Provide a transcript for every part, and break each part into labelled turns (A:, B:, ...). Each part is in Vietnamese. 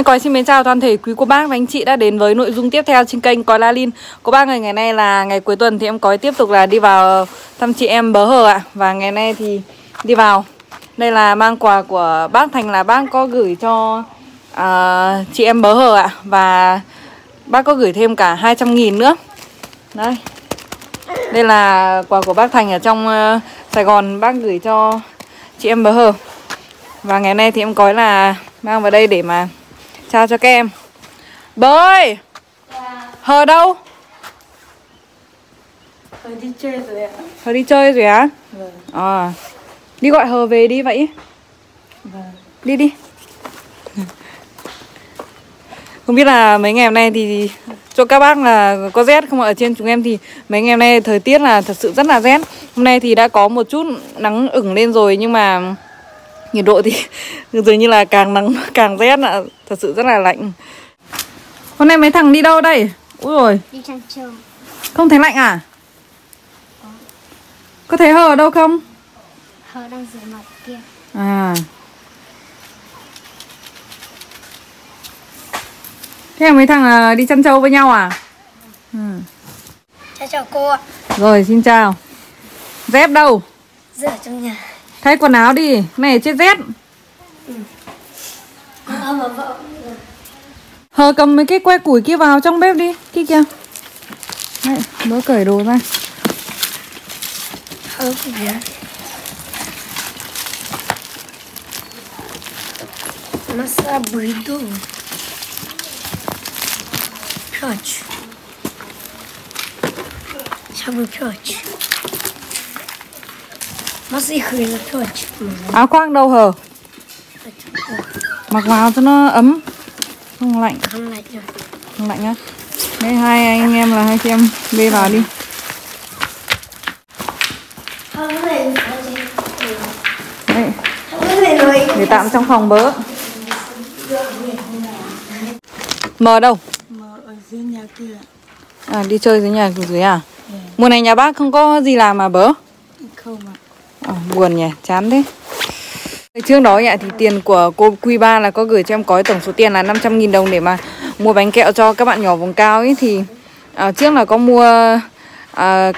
A: Em Cói xin mến chào toàn thể quý cô bác và anh chị đã đến với nội dung tiếp theo trên kênh Cói La lin. Cô bác ơi, ngày nay là ngày cuối tuần thì em Cói tiếp tục là đi vào thăm chị em bớ hờ ạ. Và ngày nay thì đi vào. Đây là mang quà của bác Thành là bác có gửi cho uh, chị em bớ hờ ạ. Và bác có gửi thêm cả 200 nghìn nữa. Đây. Đây là quà của bác Thành ở trong uh, Sài Gòn. Bác gửi cho chị em bớ hờ Và ngày nay thì em Cói là mang vào đây để mà Chào cho các em? Bố ơi Hờ đâu?
B: Hờ đi chơi rồi ạ.
A: Hờ đi chơi rồi á
B: Vâng.
A: À Đi gọi Hờ về đi vậy.
B: Vâng.
A: Đi đi. Không biết là mấy ngày hôm nay thì cho các bác là có rét không ạ? Ở trên chúng em thì mấy ngày hôm nay thời tiết là thật sự rất là rét. Hôm nay thì đã có một chút nắng ửng lên rồi nhưng mà nhiệt độ thì dường như là càng nắng càng rét ạ Thật sự rất là lạnh Hôm nay mấy thằng đi đâu đây? Úi rồi
C: Đi chăn trâu
A: Không thấy lạnh à? Có thấy hờ ở đâu không?
C: Hờ đang rửa mặt kia
A: À Thế là mấy thằng à, đi chăn trâu với nhau à? Ừ.
C: Chào chào cô ạ
A: Rồi xin chào Dép đâu?
C: Rửa trong nhà
A: Thay quần áo đi Này chết rét
C: vợ
A: Hờ cầm mấy cái que củi kia vào trong bếp đi Kia. Kìa Đấy, bữa cởi đồ ra.
C: Hờ Masa burrito. Piotr Chciałby Piotr Masa ich chyba Piotr
A: Áo khoác đâu hờ Mặc vào cho nó ấm. Không lạnh.
C: Không lạnh rồi.
A: Không lạnh á. Đây hai anh em là hai chị em bê vào đi.
C: Không này
A: Đấy,
C: Không này rồi
A: để tạm trong phòng bớ. Mờ đâu?
B: Mà ở dưới nhà kia.
A: À, đi chơi dưới nhà dưới à? Mùa này nhà bác không có gì làm mà bớ?
B: Không ạ.
A: À, Buồn nhỉ, chán thế Trước đó ạ thì tiền của cô Quy Ba là có gửi cho em có tổng số tiền là 500.000 đồng để mà mua bánh kẹo cho các bạn nhỏ vùng cao ấy. Thì à, trước là có mua à,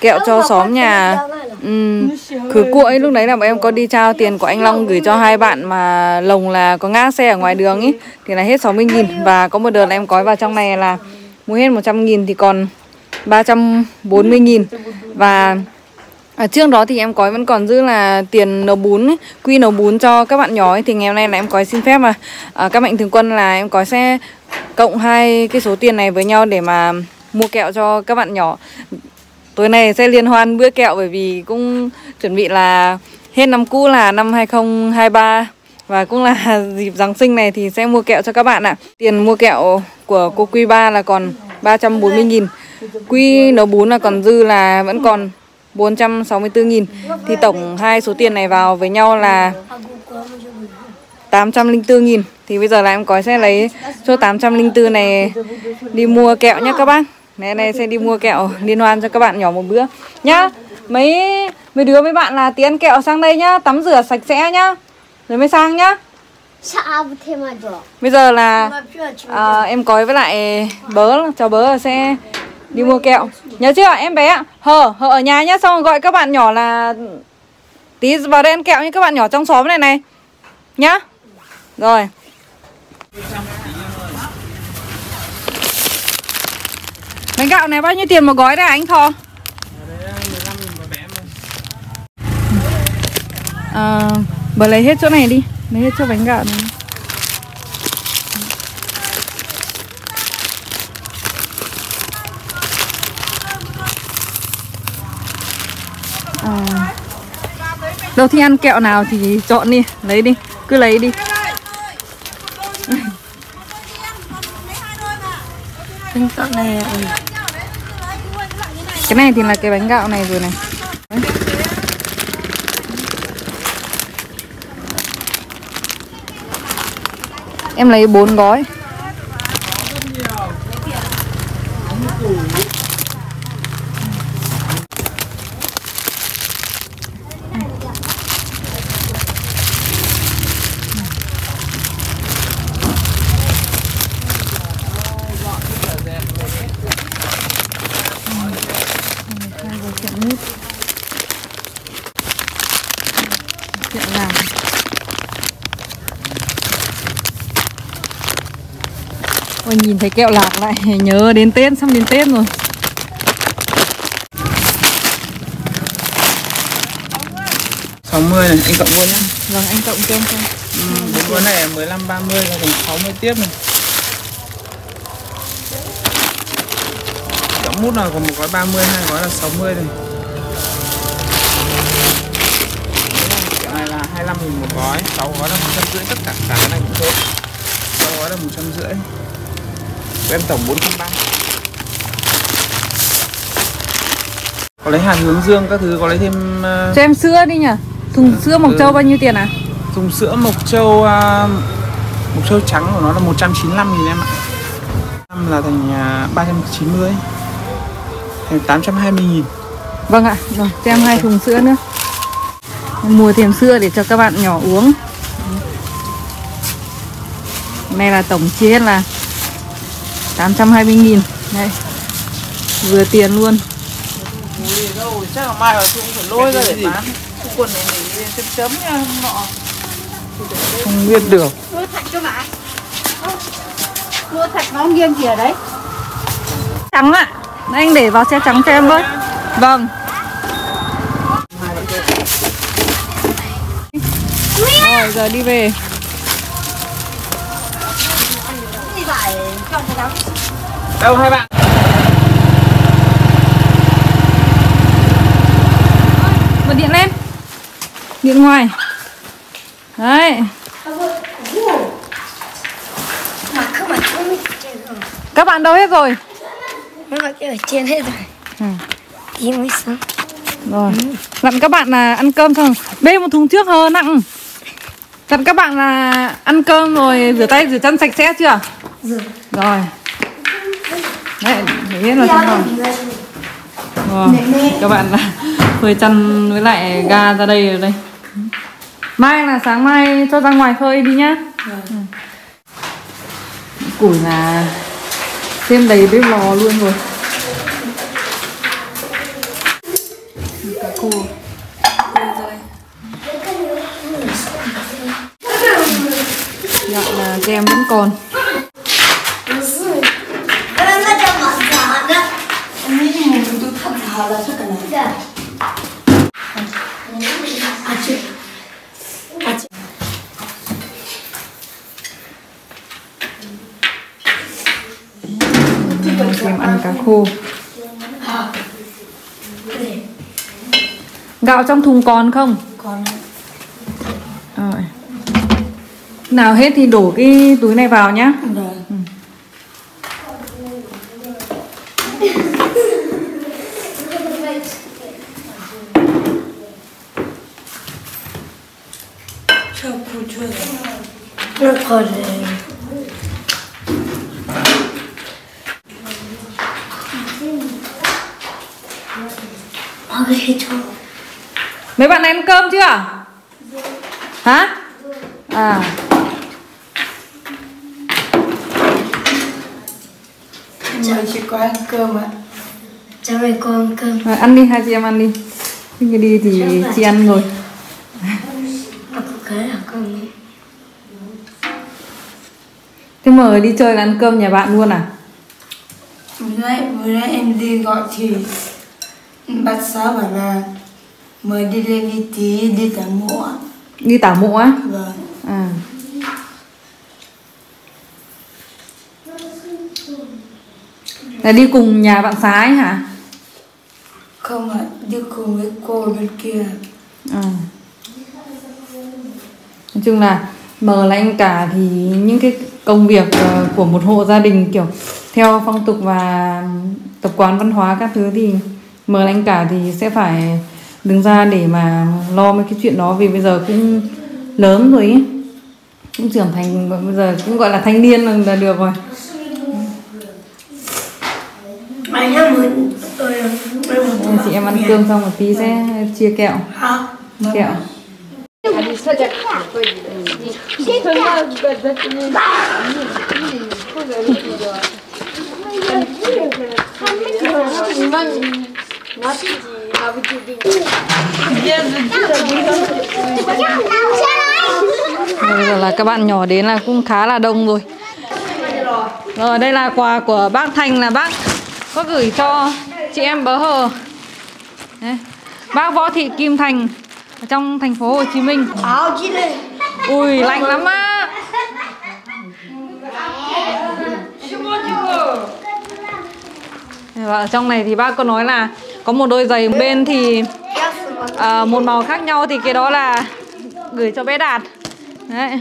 A: kẹo cho xóm nhà um, khứ cuội lúc đấy là bọn em có đi trao tiền của anh Long gửi cho hai bạn mà lồng là có ngã xe ở ngoài đường ấy. Thì là hết 60 nghìn và có một đợt là em có vào trong này là mua hết 100 nghìn thì còn 340 nghìn. Và À, trước đó thì em có vẫn còn giữ là tiền nấu bún ấy, quy nấu bún cho các bạn nhỏ ấy, thì ngày hôm nay là em có xin phép mà à, các mạnh thường quân là em có sẽ cộng hai cái số tiền này với nhau để mà mua kẹo cho các bạn nhỏ tối nay sẽ liên hoan bữa kẹo bởi vì cũng chuẩn bị là hết năm cũ là năm 2023 và cũng là dịp Giáng sinh này thì sẽ mua kẹo cho các bạn ạ. Tiền mua kẹo của cô Quy ba là còn 340 nghìn Quy nấu bún là còn dư là vẫn còn 464.000 Thì tổng hai số tiền này vào với nhau là 804.000 Thì bây giờ là em có sẽ lấy số 804 này đi mua kẹo nhé các bác. Này này sẽ đi mua kẹo liên hoan cho các bạn nhỏ một bữa. Nhá Mấy mấy đứa mấy bạn là tiến kẹo sang đây nhá Tắm rửa sạch sẽ nhá. Rồi mới sang nhá. Bây giờ là à, em có với lại bớ cháu bớ sẽ đi mua kẹo nhớ chưa? Em bé ạ. Hờ hờ ở nhà nhá. Xong rồi gọi các bạn nhỏ là tí vào đây ăn kẹo như các bạn nhỏ trong xóm này này. Nhá. Rồi. Bánh gạo này bao nhiêu tiền một gói đây anh thò à, bờ lấy hết chỗ này đi. Lấy hết chỗ bánh gạo này. À. Đâu thích ăn kẹo nào thì chọn đi, lấy đi, cứ lấy đi.
B: Bánh gạo này ừ.
A: Cái này thì là cái bánh gạo này rồi này. Em lấy 4 gói. hàng Ôi nhìn thấy kẹo lạc lại nhớ đến Tết, sắp đến Tết rồi.
D: sáu mươi này anh cộng luôn nhé
A: Vâng anh cộng cho. Em không
D: bốn cuốn này 15 30 là thành 60 tiếp này. Kẹo mút nào còn một gói 30 hai gói là 60 này. Kẹo này là 25 nghìn một gói 6 gói là 150 tất cả cả cái này cũng thế. 6 gói là 150 Của em tổng 430 Có lấy hạt hướng dương các thứ có lấy thêm uh,
A: Cho em sữa đi nhỉ Thùng sữa Mộc
D: Ừ.
A: Châu bao nhiêu tiền à?
D: Thùng sữa Mộc Châu à, Mộc Châu trắng của nó là 195 nghìn em ạ. Năm là thành à, 390 Thành 820 nghìn.
A: Vâng ạ, rồi cho em hai thùng sữa nữa. Mua thêm sữa để cho các bạn nhỏ uống. Này là tổng chi hết là 820 nghìn. Đây Vừa tiền luôn.
D: Chắc là mai vào cũng phải lôi ra để bán Quần này này chấm chấm nha nọ Không biết được.
C: Mua thật cho bà. Mua thật nó nghiêng kìa đấy.
A: Trắng ạ. Đây, Anh để vào xe trắng cho em với. Vâng. Rồi giờ đi về
D: Đâu hai bạn
A: Bật điện lên Điện ngoài Đấy. Các bạn đâu hết rồi
C: mà ở trên hết rồi.
A: Ừ.
C: Tí mới xong.
A: Rồi Dặn các bạn là ăn cơm xong Bê một thùng trước hờ nặng Dặn các bạn là ăn cơm rồi rửa tay rửa chân sạch sẽ chưa?
C: Rồi.
A: Rồi. Đấy để hết vào trong phòng Rồi. Các bạn là phơi chăn với lại ga ra đây rồi đây. Mai là sáng mai cho ra ngoài phơi đi nhá. Ừ. Củi là thêm đầy bếp lò luôn rồi. Cá khô Gạo là kem vẫn còn
C: Nó giả đó. Dạ.
A: Kem ăn cá khô Gạo trong thùng còn không?
B: Còn
A: Rồi. Nào hết thì đổ cái túi này vào nhá.
B: rồi Cho cô chưa
C: Nó còn rồi. Ờ, cái chỗ.
A: Mấy bạn này ăn cơm chưa? Hả? À,
B: Người chỉ có ăn cơm ạ
C: Cháu này con cơm.
A: rồi ăn đi, hai chị em ăn đi. Khi đi thì chị ăn rồi.
C: Cái.
A: Thế mời đi chơi là ăn cơm nhà bạn luôn à?
B: Vừa nãy, vừa nãy em đi gọi thì Bác xã bảo là Mời đi lên đi tí, đi tả mộ
A: Đi tả mộ á?
B: Vâng
A: À. Là đi cùng nhà bạn Sái hả?
B: Không ạ, đi cùng với cô bên kia.
A: À. Nói chung là mờ là anh cả thì những cái công việc ờ, của một hộ gia đình kiểu theo phong tục và tập quán văn hóa các thứ thì mờ là anh cả thì sẽ phải đứng ra để mà lo mấy cái chuyện đó. Vì bây giờ cũng lớn rồi ý cũng trưởng thành bây giờ cũng gọi là thanh niên là, là được rồi.
C: Anh em
A: chị em ăn cơm xong một tí sẽ chia kẹo. Kẹo. Bây giờ là các bạn nhỏ đến là cũng khá là đông rồi. Rồi đây là quà của bác Thành là bác có gửi cho chị em bớ hờ. Đấy. Bác Võ Thị Kim Thành ở trong thành phố Hồ Chí Minh. Ui lạnh lắm á. Và ở trong này thì bác có nói là có một đôi giày bên thì à, một màu khác nhau thì cái đó là gửi cho bé Đạt. Đấy.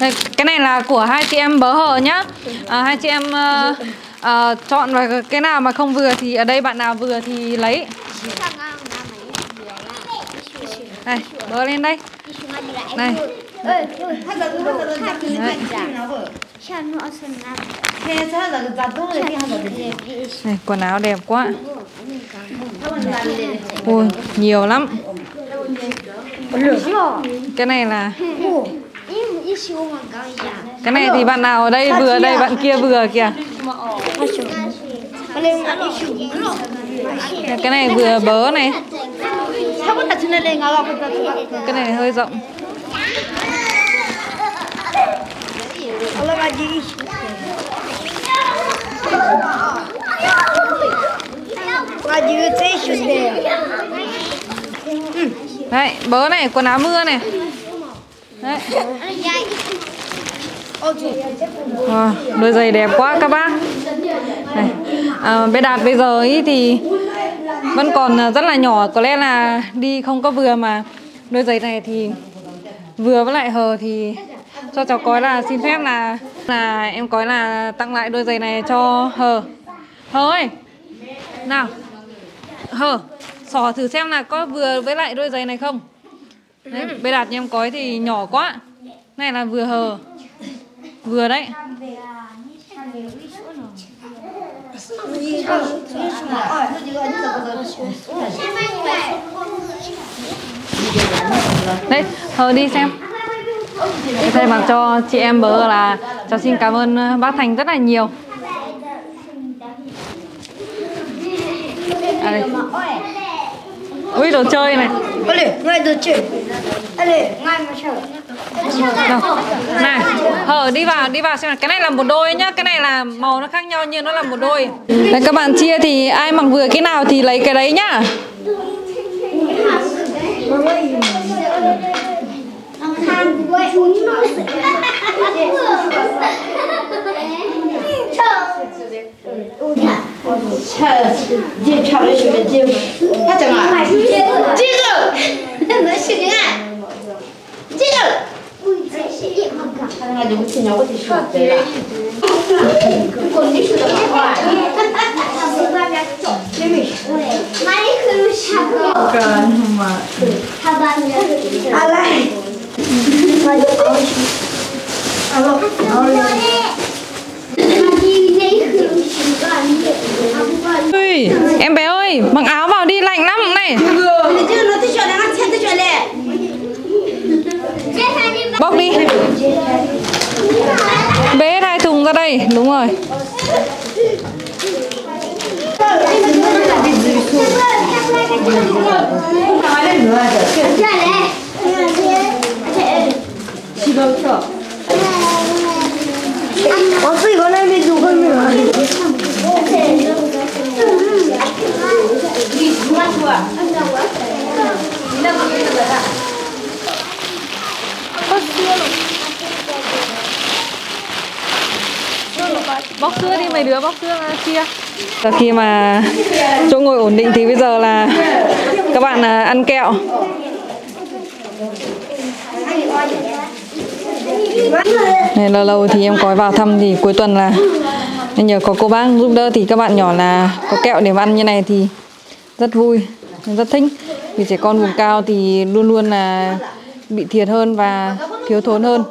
A: Đây, cái này là của hai chị em bớ hờ nhá. À, hai chị em uh, uh, chọn và cái nào mà không vừa thì ở đây bạn nào vừa thì lấy. Đây bớ lên đây. Này. Đấy. này quần áo đẹp quá. Ui nhiều lắm. Cái này là cái này thì bạn nào ở đây vừa đây bạn kia vừa kìa. Cái này vừa bớ này. Cái này hơi rộng. Đấy bớ này quần áo mưa này đấy. Wow, đôi giày đẹp quá các bác. Này. À, bé Đạt bây giờ ý thì vẫn còn rất là nhỏ. Có lẽ là đi không có vừa mà Đôi giày này thì vừa với lại hờ thì cho cháu cói là xin phép là là em cói là tặng lại đôi giày này cho hờ. Hờ ơi nào. Hờ sò thử xem là có vừa với lại đôi giày này không đấy, bê đạt như em cói thì nhỏ quá. Này là vừa hờ. Vừa đấy. Đấy hờ đi xem. Thay mặt cho chị em bớ là cháu xin cảm ơn ờ, bác Thành rất là nhiều. À đây. Ui đồ chơi này
B: Allez, ngay đồ chơi Allez, ngay mà chờ
A: Đâu. Này, hở đi vào, đi vào xem là cái này là một đôi nhá, cái này là màu nó khác nhau nhưng nó là một đôi. Đấy các bạn chia thì ai mặc vừa cái nào thì lấy cái đấy nhá.
B: เ你อยืดเข้าได้อยู่ในที่มันถ้าจะมาที่หล่อนั่นน่ะสิไง
E: ที่หล่อ
B: อุ้ยใช้สิอิ่
A: Ui, em bé ơi, mặc áo vào đi lạnh lắm này. Bóc đi. bé hai thùng ra đây, đúng rồi.
B: Chị Ôi, con này mình dùng con mình
A: bóc sữa đi, mấy đứa bóc sữa à, kia. và khi mà chỗ ngồi ổn định thì bây giờ là các bạn à, ăn kẹo này lâu lâu thì em có vào thăm thì cuối tuần là nên nhờ có cô bác giúp đỡ thì các bạn nhỏ là có kẹo để mà ăn như này thì rất vui, rất thích. Vì trẻ con vùng cao thì luôn luôn là bị thiệt hơn và thiếu thốn hơn.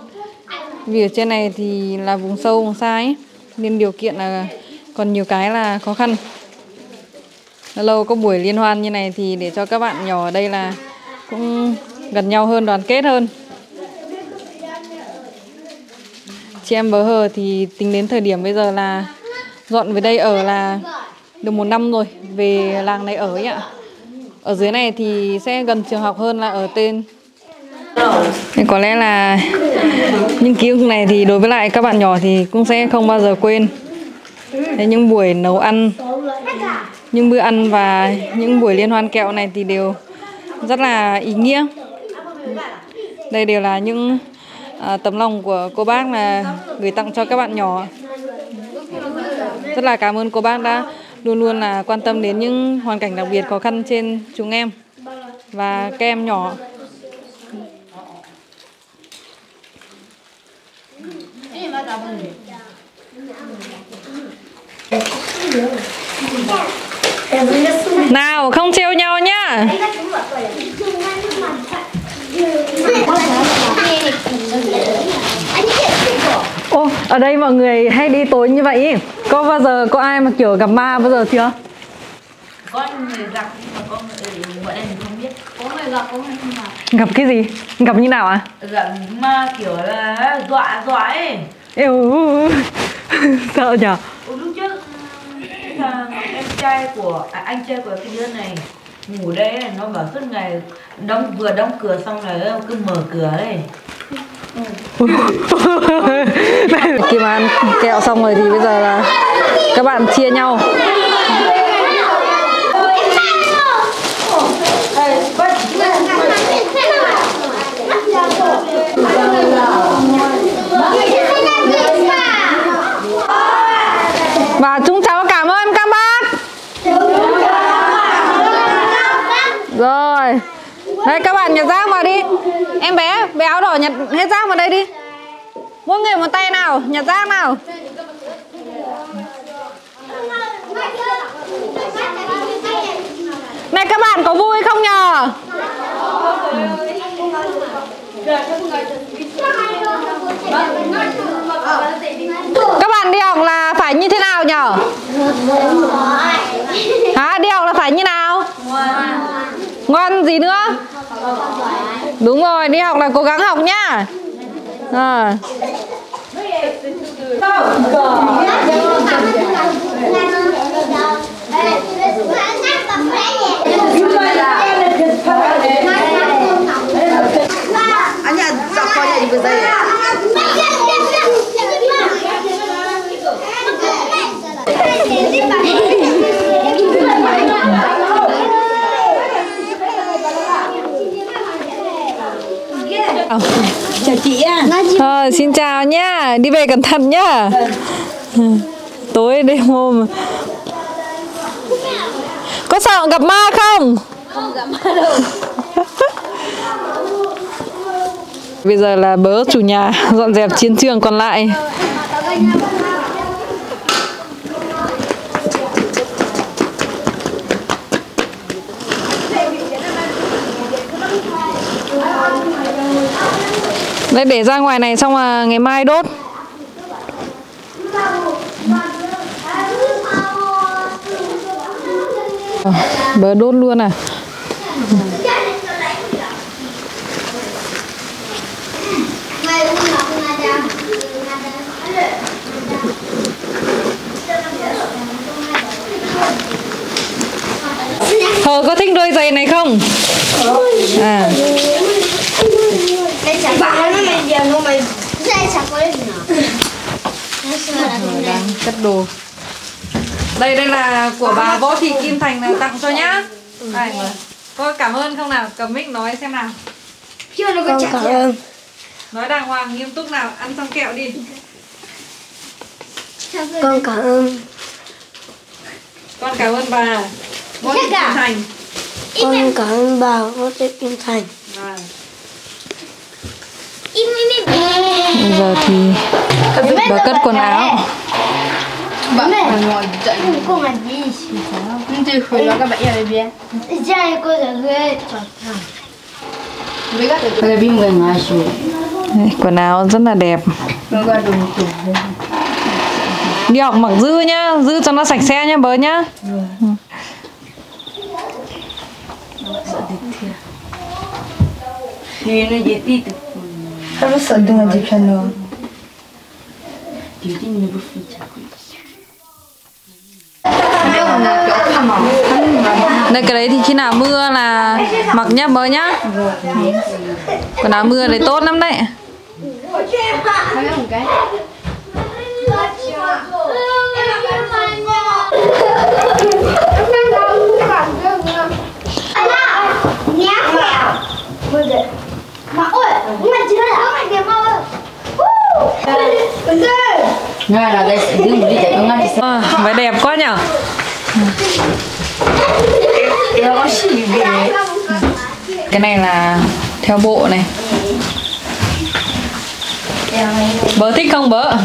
A: Vì ở trên này thì là vùng sâu vùng xa ấy nên điều kiện là còn nhiều cái là khó khăn. Lâu lâu có buổi liên hoan như này thì để cho các bạn nhỏ ở đây là cũng gần nhau hơn, đoàn kết hơn. chị em bớ hờ thì tính đến thời điểm bây giờ là dọn về đây ở là được một năm rồi về làng này ở ấy ạ. Ở dưới này thì sẽ gần trường học hơn là ở tên. Thì có lẽ là những ký ức này thì đối với lại các bạn nhỏ thì cũng sẽ không bao giờ quên. Thế những buổi nấu ăn những bữa ăn và những buổi liên hoan kẹo này thì đều rất là ý nghĩa. Đây đều là những à, tấm lòng của cô bác là gửi tặng cho các bạn nhỏ. Rất là cảm ơn cô bác đã luôn luôn là quan tâm đến những hoàn cảnh đặc biệt khó khăn trên chúng em và các em nhỏ. Nào, không trêu nhau nhá ở đây mọi người hay đi tối như vậy ý. Có bao giờ có ai mà kiểu gặp ma bao giờ chưa?
B: con người gặp mà con người bọn em không biết
C: Có người gặp, có người không gặp.
A: Gặp cái gì? Gặp như nào à?
B: gặp ma kiểu là dọa dọa ấy
A: Yêu sợ nhở?
B: Lúc trước thằng em trai của à, anh trai của cái đứa này ngủ đây nó bảo suốt ngày đóng vừa đóng cửa xong là cứ mở cửa ấy
A: khi mà ăn kẹo xong rồi thì bây giờ là các bạn chia nhau. Và chúng cháu cảm ơn các bác. Rồi. Đây, các bạn nhặt rác vào đi Em bé, bé áo đỏ nhặt hết rác vào đây đi. Mỗi người một tay nào, nhặt rác nào. Này các bạn có vui không nhờ? Các bạn đi học là phải như thế nào nhở Hả? Đi học là phải như nào? Ngon gì nữa? Đúng rồi đi học là cố gắng học nhá à. Đi về cẩn thận nhá. Tối đêm hôm. Có sợ gặp ma không?
C: Không gặp ma đâu.
A: bây giờ là bớ chủ nhà dọn dẹp chiến trường còn lại. Đây để ra ngoài này xong là ngày mai đốt Ờ, Bớ đốt luôn à? Thờ có thích đôi giày này không? À. Đang cất đồ đây đây là của bà võ thị kim thành là tặng cho nhá. Đây có cảm ơn không nào cầm mic nói xem nào.
C: Con cảm ơn.
A: nói đàng hoàng nghiêm túc nào ăn xong kẹo đi.
C: Con cảm ơn.
A: con cảm ơn bà võ thị kim thành.
C: Con cảm ơn bà Võ Thị Kim Thành.
A: Vâng. bây giờ thì bà cất quần áo
C: Bạn ngồi dậy. Cô làm gì? Nhưng tôi khuyên nó các bạn ở bên. Dạ, cô
B: ngài xuống
A: Đây, quần áo rất là đẹp. Đi học mặc dư nhá dư cho nó sạch sẽ nhá bớ nhá.
B: Nên nó dễ tí
C: Nó sợ đừng làm gì cho nó.
A: Đây cái đấy thì khi nào mưa là mặc nhá bớ nhá. Còn nào mưa đấy tốt lắm đấy.
B: Ngay là đây sẽ đứng đi chạy con ngay
A: Váy đẹp quá nhở Cái này là theo bộ này. Bớ thích không bớ?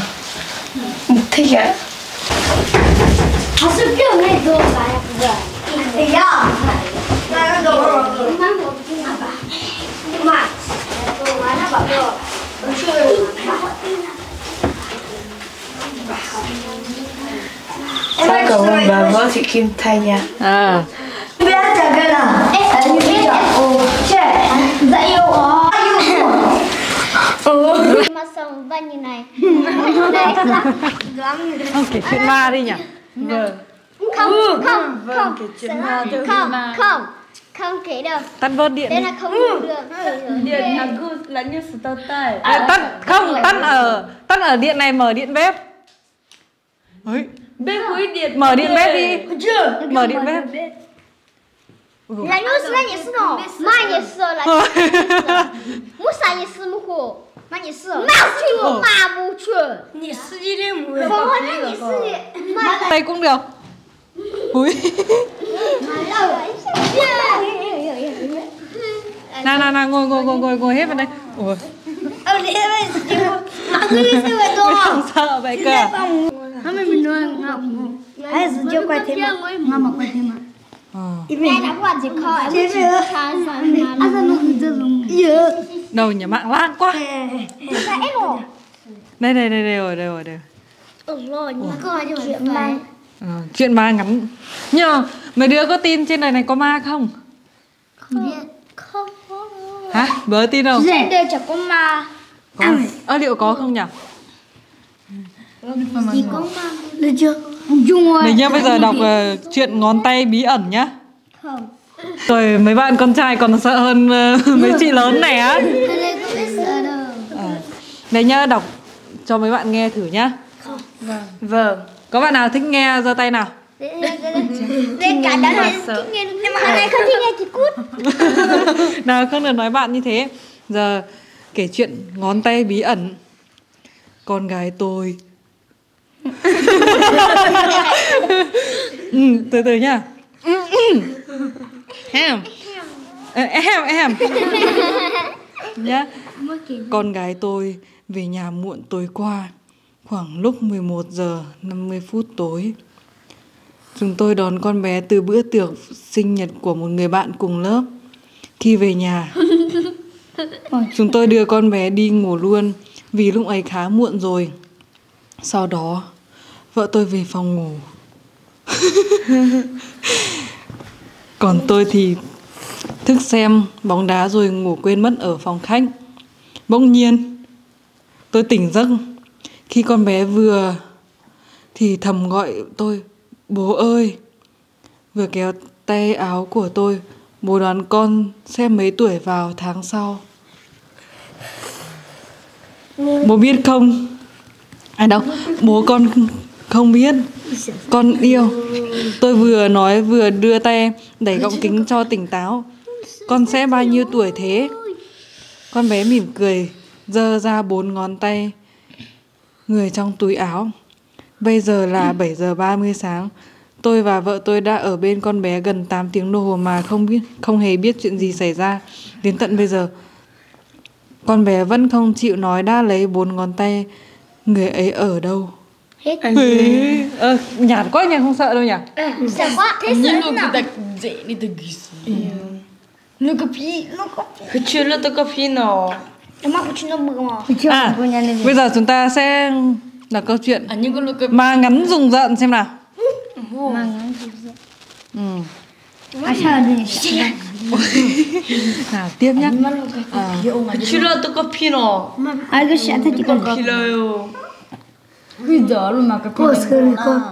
D: thích ạ
C: 아, 습
D: Sắp cầu hôn bà vợ chị Kim thay nha
A: À.
C: Bé chẳng gần à Em biết là ồ Trẻ Dạy yêu ó Ừ. Mà sống vân như này.
A: Đấy Ok, chuyện ma đi nhỉ vâng. vâng.
C: Không, không, ừ, vâng, vâng, không Không, không không thế đâu.
A: Tắt bớt điện
C: đây là không ừ. được điện là
A: cứ là như sờ tay à, tắt không tắt ở tắt ở điện này mở điện bếp ấy
F: Bếp quý điện
A: Mở điện bếp đi. Mở điện bếp.
C: Для него сна не сно, ма не сно, ла муса не смухо, ма не сно, ма чу,
F: ма му чу, не сни ли
C: му, ма не сни, ма
A: đây cũng được, ui, nào nào nào ngồi ngồi ngồi ngồi ngồi hết vào đây,
C: ui, ông đi về, mà cứ đi về rồi,
A: không sợ vậy cơ. À?
C: Nó mới mình nói ngọc. Ai sử dụng quay thế mà. Mà mà quay thế mà. Này đã qua chỉ kho em chỉ khá sản mà. À sao nó cứ dùng. Dạ.
A: đầu nhà mạng lác quá
C: em ổ?
A: đây đây đây đây rồi đây rồi đây
C: chuyện mà.
A: Ờ, chuyện ma ngắn nhờ mấy đứa có tin trên này này có ma không
C: Không biết. Không có.
A: hả bớ tin không
C: Trên đây chẳng có ma.
A: có ơ liệu có không nhỉ
C: Gì. Được chưa?
A: Để nhá bây giờ đọc ờ, chuyện ngón tay bí ẩn nhá
C: Không.
A: Rồi mấy bạn con trai còn sợ hơn ờ, mấy chị lớn này á. Ờ. Đấy nhá đọc cho mấy bạn nghe thử nhá
D: Vâng
A: Có bạn nào thích nghe giơ tay nào
C: Đây cả đó là thích nghe Nhưng mà hôm nay không thích nghe thì cút.
A: Nào không được nói bạn như thế Giờ kể chuyện ngón tay bí ẩn Con gái tôi ừ, Từ từ nhá Em Ờ, Em em Nhá. Con gái tôi về nhà muộn tối qua Khoảng lúc 11 giờ 50 phút tối. Chúng tôi đón con bé từ bữa tiệc sinh nhật của một người bạn cùng lớp. Khi về nhà Chúng tôi đưa con bé đi ngủ luôn Vì lúc ấy khá muộn rồi Sau đó Vợ tôi về phòng ngủ. Còn tôi thì Thức xem bóng đá rồi ngủ quên mất ở phòng khách. Bỗng nhiên Tôi tỉnh giấc. Khi con bé vừa Thì thầm gọi tôi Bố ơi! Vừa kéo tay áo của tôi Bố đoán con xem mấy tuổi vào tháng sau. Bố biết không À đâu Bố con không biết. Con yêu. Tôi vừa nói, vừa đưa tay Đẩy gọng kính cho tỉnh táo. Con sẽ bao nhiêu tuổi thế? Con bé mỉm cười, giơ ra bốn ngón tay, Người trong túi áo. Bây giờ là 7 giờ 30 sáng. Tôi và vợ tôi đã ở bên con bé gần 8 tiếng đồng hồ mà không biết, không hề biết chuyện gì xảy ra. Đến tận bây giờ, con bé vẫn không chịu nói đã lấy bốn ngón tay người ấy ở đâu.
C: Hết.
A: Ê, ờ, nhạt quá nhỉ không sợ đâu nhỉ?
C: Sợ quá. Thế sợ thế nào?
F: dễ đi từ Nó có phi Nó có phi Cái chuyện là tôi có phi nó
C: Nó mắc một chuyện nó mực mà.
A: À, bây giờ chúng ta sẽ là câu chuyện
F: À
A: mà ngắn rùng rợn xem nào. Ừ.
C: À sao đi?
A: Nào tiếp nhé.
F: Cái chuyện là tôi có phi nó
C: À cái sợ thật chỉ còn
F: Phi lời Bây giờ luôn mà cái
C: Cô sư này con.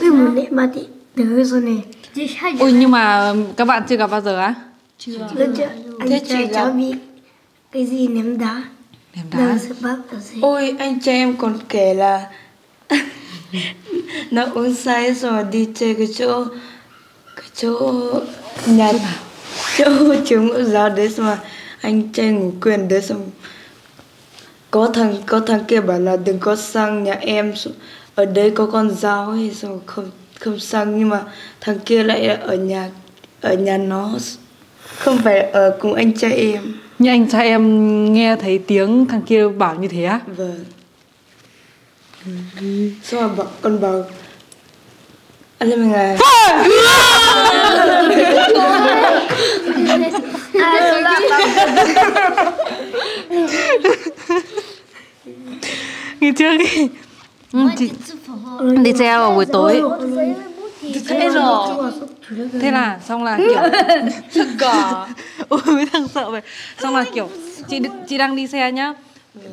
C: Cái một nệm mà thì Từ rồi này.
A: Ui nhưng mà các bạn chưa gặp bao giờ á?
C: Lúc trước Anh trai cháu bị Cái gì ném đá?
A: Ném đá.
F: Ôi anh trai em còn kể là nó uống say rồi đi chơi cái chỗ cái chỗ nhà chỗ trường mẫu giáo đấy xong mà anh trai ngủ quên đấy xong có thằng có thằng kia bảo là đừng có sang nhà em ở đấy có con dao ấy xong không không sang. Nhưng mà thằng kia lại ở nhà ở nhà nó không phải ở cùng anh trai em.
A: Như anh trai em nghe thấy tiếng thằng kia bảo như thế á?
F: Vâng. Xong rồi bảo, con bảo Anh em là
A: ngày trước ý ừ, chị đi xe vào buổi tối.
F: Thế rồi
A: thế là xong là kiểu
F: Cả
A: ôi thằng sợ vậy. Xong là kiểu chị chị đang đi xe nhá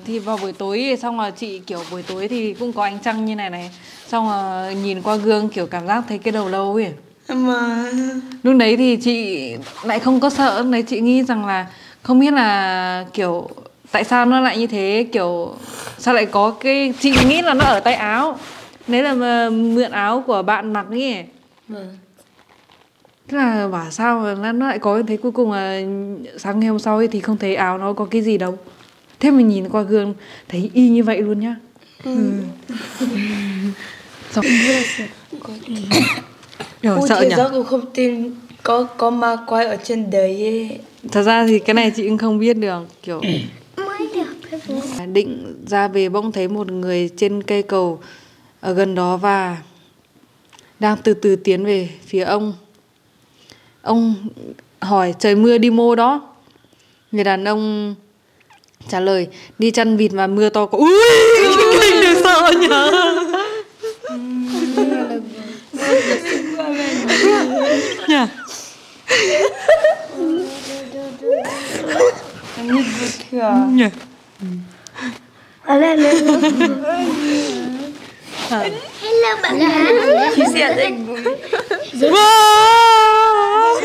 A: thì vào buổi tối xong là chị kiểu buổi tối thì cũng có ánh trăng như này này. Xong là nhìn qua gương kiểu cảm giác thấy cái đầu lâu ấy.
F: Mà
A: lúc đấy thì chị lại không có sợ. Lúc đấy chị nghĩ rằng là không biết là kiểu tại sao nó lại như thế kiểu sao lại có cái chị nghĩ là nó ở tay áo. Đấy là mà mượn áo của bạn mặc ấy.
F: Vâng.
A: Thế là bảo sao nó- lại có thế? Cuối cùng là sáng ngày hôm sau ấy thì không thấy áo nó có cái gì đâu thế mình nhìn qua gương thấy y như vậy luôn nhá ừ. Xong. Kiểu
F: Ôi
A: sợ
F: chị
A: nhỉ
F: giáo cũng không tin có có ma quái ở trên đời ấy
A: Thật ra thì cái này chị cũng không biết được kiểu định ra về bỗng thấy một người trên cây cầu ở gần đó và đang từ từ tiến về phía ông. Ông hỏi trời mưa đi mô đó. Người đàn ông trả lời đi chăn vịt và mưa to có ui kinh này sợ
C: Ở đây lên
B: Hello bạn gái.
F: Chị sẽ vui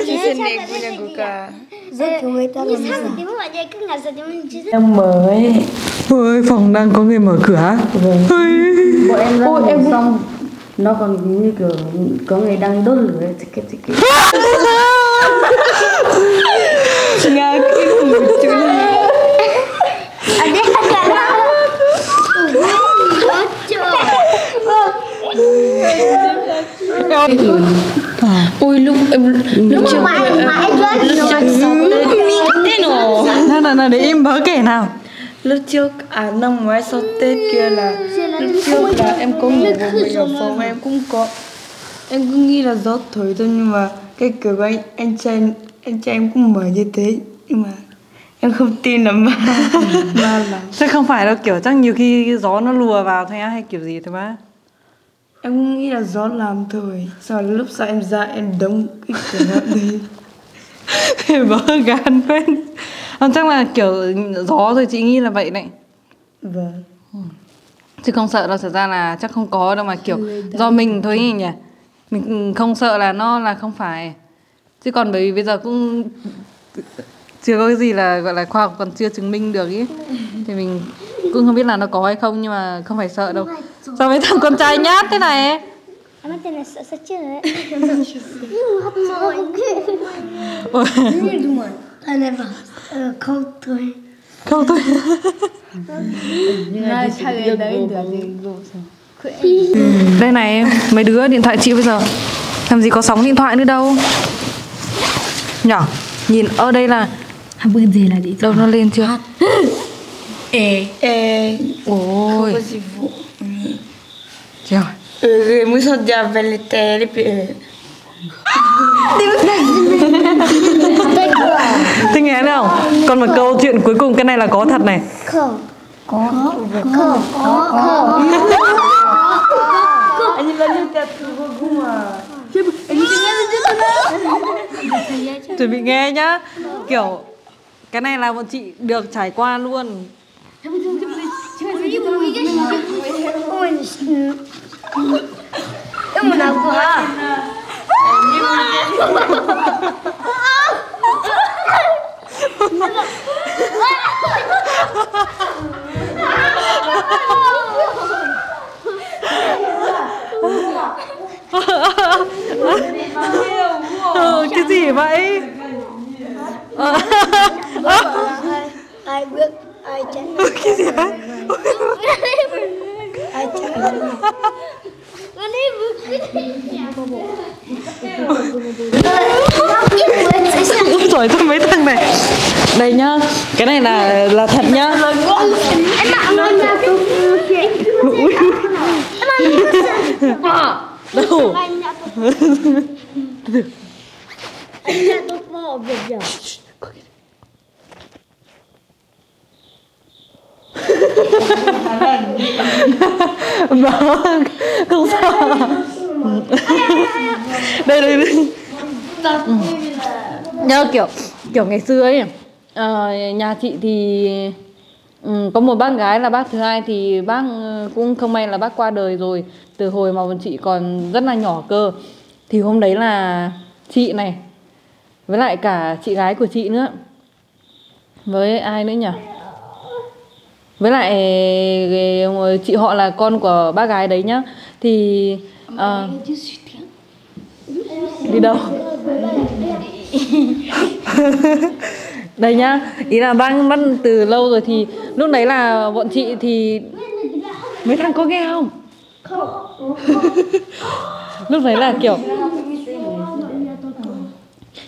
F: Chị sẽ vui là của cả
C: Rất kiểu người ta làm
B: Sao thì mọi người cứ ngặt sao thì mình chứ.
F: Em mở ấy
A: ôi phòng đang có người mở cửa á.
E: Bọn em ra ngủ xong nó còn như kiểu có người đang đốt lửa ấy, chích chích chích
F: Nga cái một chú
B: Ở đây
F: lúc trước
B: Mà mà em nói
F: lúc trước sống Tết nổ
A: nào? Nào nào để im bớ kể nào.
F: Lúc trước à năm ngoái sau Tết kia là lúc trước là em có ngủ một mình ở phòng em cũng có em cứ nghĩ là gió thổi thôi nhưng mà cái cửa của anh anh trai anh trai em cũng mở như thế nhưng mà em không tin là ma ma lắm.
A: Chắc không phải đâu kiểu chắc nhiều khi gió nó lùa vào thôi á hay kiểu gì thôi má
F: em nghĩ là gió làm thôi. Sau lúc sau em ra em đóng cái cửa đó đấy?
A: Bớ gan phết. Còn chắc là kiểu gió rồi chị nghĩ là vậy đấy.
F: Vâng.
A: Chứ không sợ đâu, thật ra là chắc không có đâu mà kiểu do mình thôi nhỉ? Mình không sợ là nó là không phải. Chứ còn bởi vì bây giờ cũng chưa có cái gì là gọi là khoa học còn chưa chứng minh được ý. Thì mình cũng không biết là nó có hay không nhưng mà không phải sợ đâu. Sao mấy thằng con trai nhát thế này?
C: Không thôi.
A: Không thôi Đây này mấy đứa điện thoại chị bây giờ. Làm gì có sóng điện thoại nữa đâu. Nhỏ Nhìn ở đây là Đâu nó lên chưa
F: ê ê
A: Ôi
F: có gì vụ
A: Trời
F: ừ mới sao già về lại tè đi bị
A: Thế nghe không Còn một câu chuyện cuối cùng cái này là có thật này.
B: Không.
F: anh là như tè tu cũng mà
A: Chuẩn bị nghe nhá. Kiểu Cái này là bọn chị được trải qua luôn
B: Ôi
C: Em muốn nào quá.
A: ừ, cái gì vậy Ờ.
C: Ai bước, ai chạy.
A: cái gì vậy
C: Ai chạy. Con đi bước.
A: Úi giời tôi mấy thằng này Đây nhá Cái này là là thật nhá
C: Em tôi Em bảo
A: Đâu
C: anh nhà tôi Anh nhà tôi bỏ việc giờ
A: Vâng Không sao. Đây đây đây. Ừ. Nhớ kiểu Kiểu ngày xưa ấy ờ, Nhà chị thì ừ, Có một bác gái là bác thứ hai Thì bác ừ, cũng không may là bác qua đời rồi. Từ hồi mà bọn chị còn rất là nhỏ cơ. Thì hôm đấy là Chị này Với lại cả chị gái của chị nữa. Với ai nữa nhỉ? Với lại chị họ là con của bác gái đấy nhá. Thì ờ, đi đâu? Đây nhá ý là bác bắt từ lâu rồi thì lúc đấy là bọn chị thì mấy thằng có nghe không. Lúc đấy là kiểu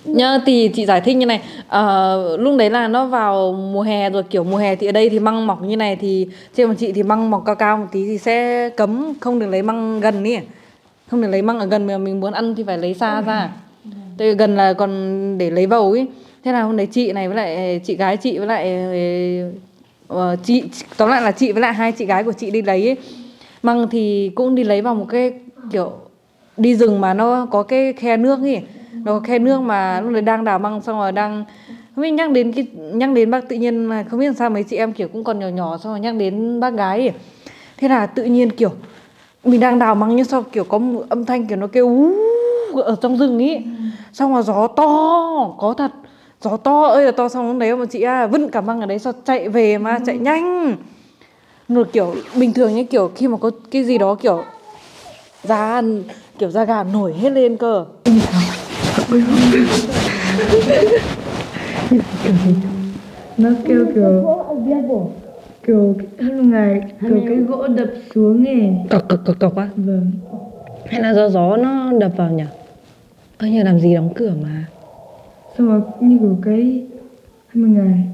A: nhớ thì chị giải thích như này. À, Lúc đấy là nó vào mùa hè rồi Kiểu mùa hè thì ở đây thì măng mọc như này Thì trên mặt chị thì măng mọc cao cao một tí Thì sẽ cấm không được lấy măng gần đi Không được lấy măng ở gần Mà mình muốn ăn thì phải lấy xa ra. Tại gần là còn để lấy vầu ấy Thế là hôm đấy chị này với lại chị gái chị với lại uh, chị Tóm lại là chị với lại hai chị gái của chị đi lấy ấy. Măng thì cũng đi lấy vào một cái kiểu Đi rừng mà nó có cái khe nước ấy nó khe nước mà lúc đấy đang đào măng xong rồi đang không biết nhắc đến cái nhắc đến bác tự nhiên mà không biết sao mấy chị em kiểu cũng còn nhỏ nhỏ xong rồi nhắc đến bác gái ấy. thế là tự nhiên kiểu mình đang đào măng nhưng sau kiểu có một âm thanh kiểu nó kêu ú ở trong rừng ấy. Xong rồi gió to có thật gió to ơi là to xong lúc đấy mà chị à, vứt cả măng ở đấy sau chạy về mà chạy nhanh. Rồi kiểu bình thường như kiểu khi mà có cái gì đó kiểu da kiểu da gà nổi hết lên cơ
F: nó kêu kiểu kiểu hàng ngày kiểu cái gỗ đập xuống ấy.
A: Cọc cọc cọc cọc á?
F: Vâng.
A: Hay là do gió nó đập vào nhỉ? Ơ như làm gì đóng cửa mà.
F: Xong rồi như kiểu cái hai mươi ngày.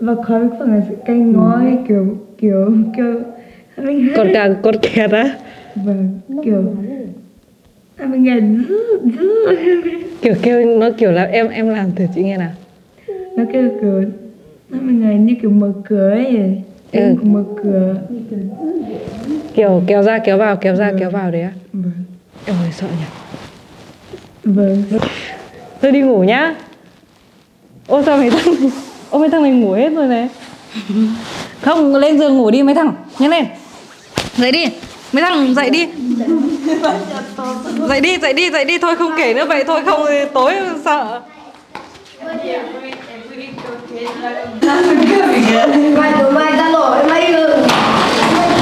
F: Và khói phần là sự canh ngói kiểu kiểu kiểu hai mươi ngày
A: con cả con kẹt á.
F: Vâng kiểu mươi ngày giữ giữ
A: kiểu kêu nó kiểu là em em làm thử chị nghe nào.
F: Nó kêu kiểu hai mươi ngày như kiểu mở cửa ấy
A: Ừ.
F: ừ. mở cửa.
A: Kiểu kéo ra kéo vào kéo ra kéo vào đấy á.
F: Vâng.
A: Ôi sợ nhỉ?
F: Vâng.
A: Tôi đi ngủ nhá. Ô sao mấy thằng ô mấy thằng này ngủ hết rồi này? Không lên giường ngủ đi mấy thằng nhanh lên. Dậy đi mấy thằng dậy đi dậy đi dậy đi dậy đi. Thôi không kể nữa vậy thôi không tối sợ.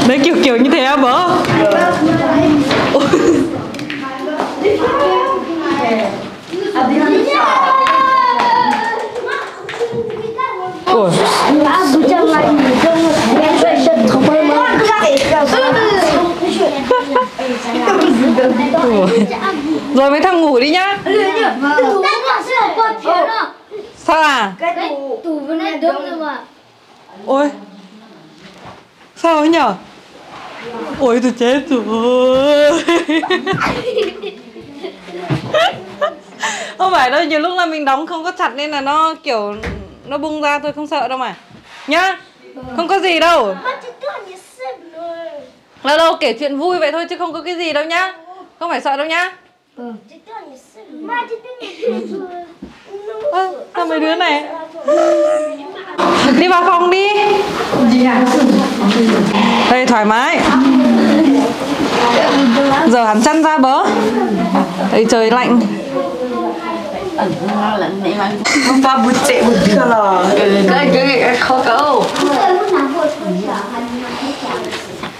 A: Đấy kiểu kiểu như thế á bố. Ôi rồi mấy thằng ngủ đi nhá. Sao à? Ôi. Sao ấy nhở? Ôi, tôi chết rồi. Không phải đâu, nhiều lúc là mình đóng không có chặt nên là nó kiểu, nó bung ra thôi, không sợ đâu mà. Nhá, không có gì đâu lâu lâu kể chuyện vui vậy thôi chứ không có cái gì đâu nhá không phải sợ đâu nhá Ơ, sao mấy đứa này đi vào phòng đi đây thoải mái giờ hắn chăn ra bớ Đây trời lạnh
F: Hôm qua bút chạy bút chưa là cái cái cái khó cậu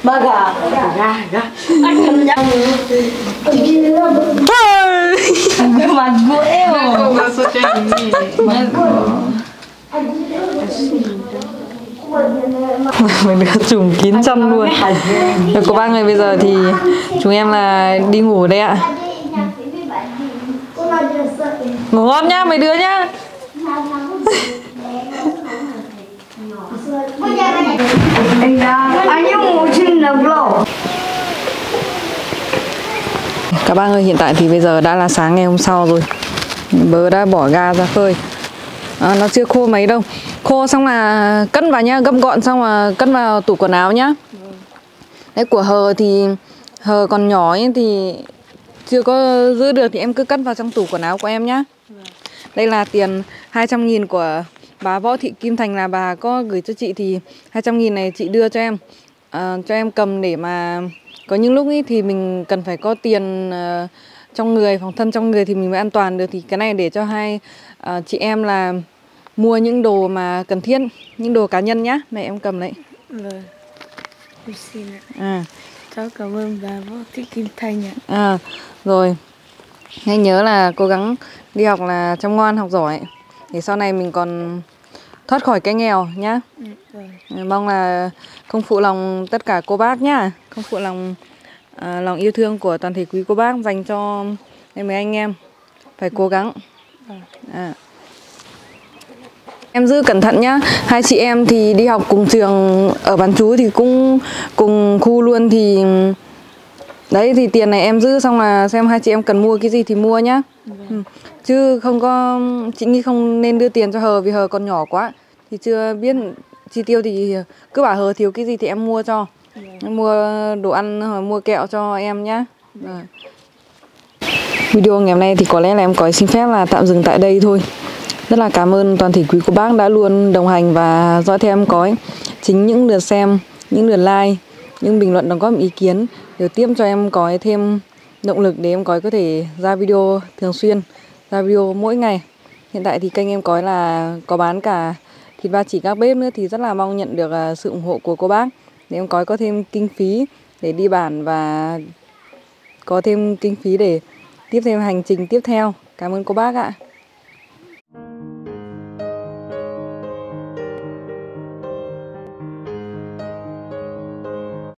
F: ba gà. Gà gà. Anh không nhắc mà gue eo.
A: Mình được trùm kín chăn luôn. Rồi cô bác ơi bây giờ thì chúng em là đi ngủ đây ạ. Ngủ ngon nhá mấy đứa nhá.
C: Anh ngủ trên lầu lầu
A: các bác ơi hiện tại thì bây giờ đã là sáng ngày hôm sau rồi. Bớ đã bỏ ga ra phơi à, Nó chưa khô mấy đâu. Khô xong là cất vào nhá Gấp gọn xong là cất vào tủ quần áo nhá. Đấy của hờ thì Hờ còn nhỏ ấy thì Chưa có giữ được thì em cứ cất vào trong tủ quần áo của em nhá. Đây là tiền 200 nghìn của bà Võ Thị Kim Thành là bà có gửi cho chị thì 200 nghìn này chị đưa cho em à, Cho em cầm để mà có những lúc ý thì mình cần phải có tiền ờ, trong người phòng thân trong người thì mình mới an toàn được. Thì cái này để cho hai ờ, chị em là mua những đồ mà cần thiết những đồ cá nhân nhá. Này em cầm đấy.
F: Vâng. Em xin ạ.
A: À,
F: cháu cảm ơn bà võ thị kim thanh ạ.
A: À rồi. Hãy nhớ là cố gắng đi học là chăm ngoan học giỏi. Để sau này mình còn thoát khỏi cái nghèo nhá.
F: Ừ,
A: Ừ, mong là không phụ lòng tất cả cô bác nhá. Không phụ lòng à, lòng yêu thương của toàn thể quý cô bác dành cho em mấy anh em. Phải cố gắng. À. em giữ cẩn thận nhá. Hai chị em thì đi học cùng trường ở bán chú thì cũng cùng khu luôn thì đấy thì tiền này em giữ xong là xem hai chị em cần mua cái gì thì mua nhá. Ừ. chứ không có chị nghĩ không nên đưa tiền cho hờ vì hờ còn nhỏ quá thì chưa biết chi tiêu thì cứ bảo hờ thiếu cái gì thì em mua cho. Em mua đồ ăn hoặc mua kẹo cho em nhá. Rồi. video ngày hôm nay thì có lẽ là em có xin phép là tạm dừng tại đây thôi. Rất là cảm ơn toàn thể quý cô bác đã luôn đồng hành và dõi theo em cói chính những lượt xem những lượt like những bình luận đóng góp ý kiến đều tiếp cho em có thêm động lực để em có có thể ra video thường xuyên ra video mỗi ngày. Hiện tại thì kênh em có là có bán cả thịt ba chỉ các bếp nữa thì rất là mong nhận được à, sự ủng hộ của cô bác. Để em có có thêm kinh phí để đi bản và có thêm kinh phí để tiếp thêm hành trình tiếp theo. Cảm ơn cô bác ạ.